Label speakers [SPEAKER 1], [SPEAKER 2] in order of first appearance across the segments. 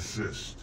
[SPEAKER 1] assist.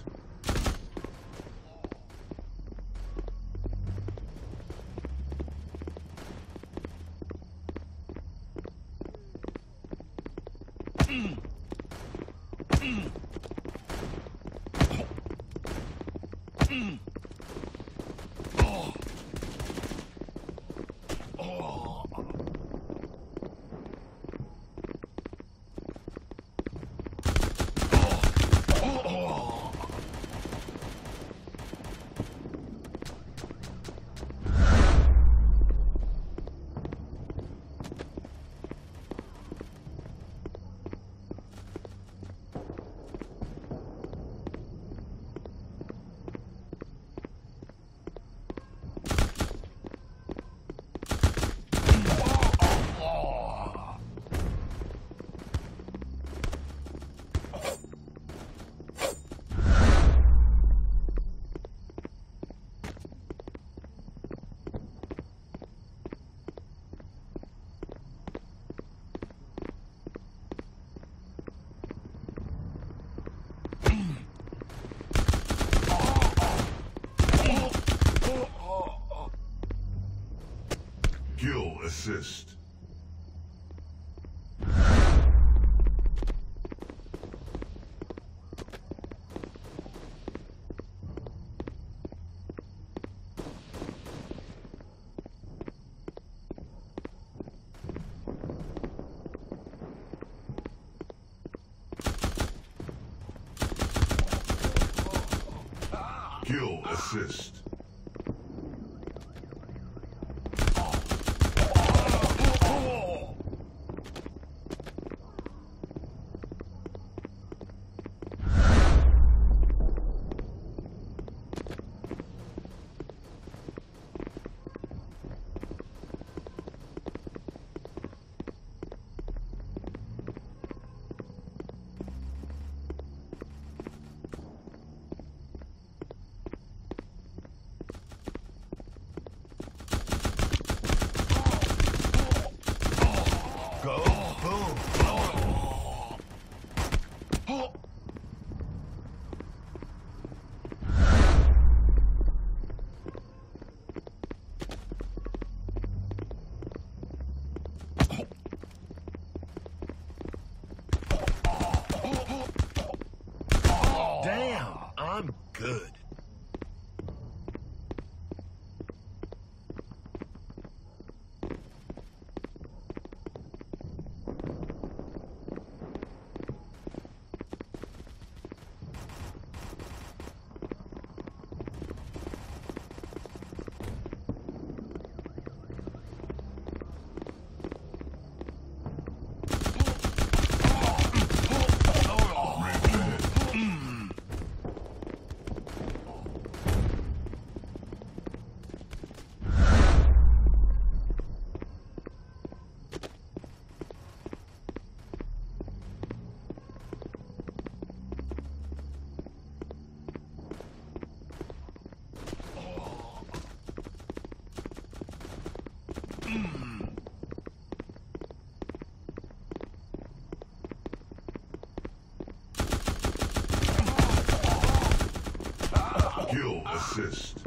[SPEAKER 1] Kill assist. Kill assist.
[SPEAKER 2] Damn, I'm good.
[SPEAKER 1] Assist.